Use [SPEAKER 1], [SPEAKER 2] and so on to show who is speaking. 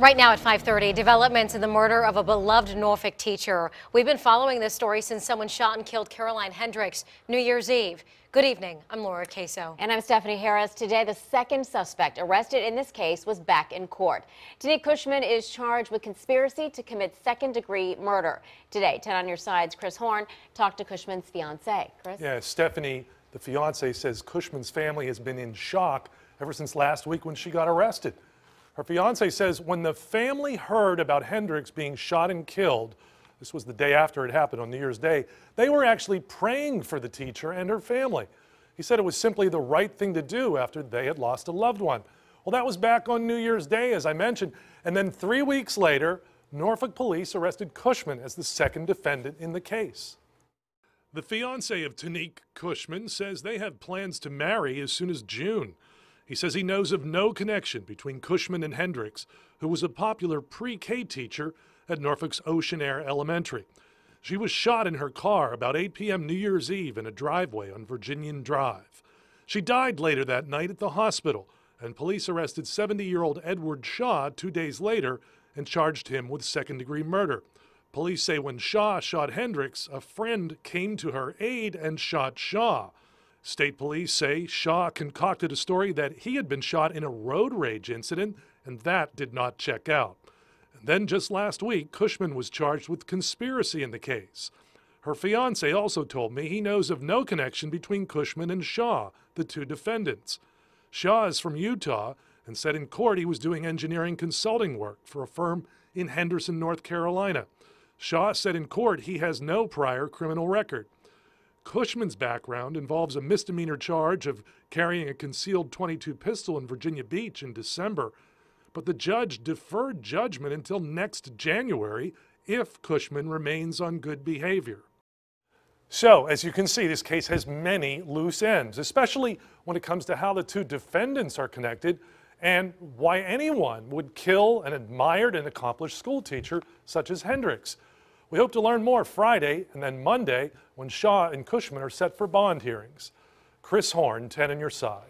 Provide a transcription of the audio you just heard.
[SPEAKER 1] Right now at 5:30, developments in the murder of a beloved Norfolk teacher. We've been following this story since someone shot and killed Caroline Hendricks New Year's Eve. Good evening. I'm Laura Queso.
[SPEAKER 2] And I'm Stephanie Harris. Today, the second suspect arrested in this case was back in court. Tanique Cushman is charged with conspiracy to commit second-degree murder. Today, 10 on your sides, Chris Horne talked to Cushman's fiance. Chris?
[SPEAKER 3] Yeah, Stephanie, the fiance, says Cushman's family has been in shock ever since last week when she got arrested. Her fiance says when the family heard about Hendricks being shot and killed, this was the day after it happened on New Year's Day, they were actually praying for the teacher and her family. He said it was simply the right thing to do after they had lost a loved one. Well, that was back on New Year's Day, as I mentioned. And then three weeks later, Norfolk police arrested Cushman as the second defendant in the case. The fiance of Tanique Cushman says they have plans to marry as soon as June. He says he knows of no connection between Cushman and Hendricks, who was a popular pre K teacher at Norfolk's Ocean Air Elementary. She was shot in her car about 8 p.m. New Year's Eve in a driveway on Virginian Drive. She died later that night at the hospital, and police arrested 70 year old Edward Shaw two days later and charged him with second degree murder. Police say when Shaw shot Hendricks, a friend came to her aid and shot Shaw. State police say Shaw concocted a story that he had been shot in a road rage incident, and that did not check out. And then just last week, Cushman was charged with conspiracy in the case. Her fiance also told me he knows of no connection between Cushman and Shaw, the two defendants. Shaw is from Utah and said in court he was doing engineering consulting work for a firm in Henderson, North Carolina. Shaw said in court he has no prior criminal record. Cushman's background involves a misdemeanor charge of carrying a concealed 22 pistol in Virginia Beach in December, but the judge deferred judgment until next January if Cushman remains on good behavior. So, as you can see, this case has many loose ends, especially when it comes to how the two defendants are connected and why anyone would kill an admired and accomplished schoolteacher such as Hendricks. We hope to learn more Friday and then Monday when Shaw and Cushman are set for bond hearings. Chris Horne, 10 on your side.